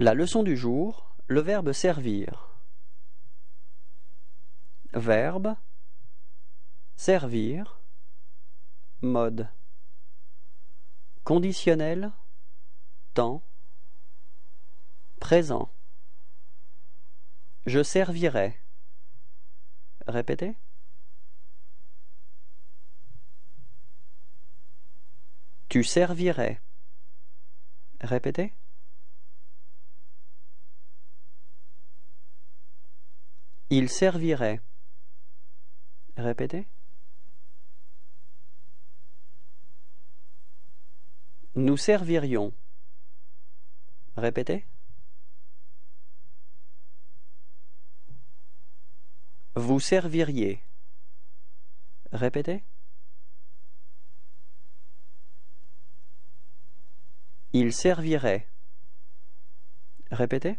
La leçon du jour, le verbe servir. Verbe servir mode. Conditionnel temps. Présent. Je servirai. Répétez. Tu servirais. Répétez il servirait répétez Nous servirions. Répétez. Vous serviriez. Répétez. Il servirait. Répétez.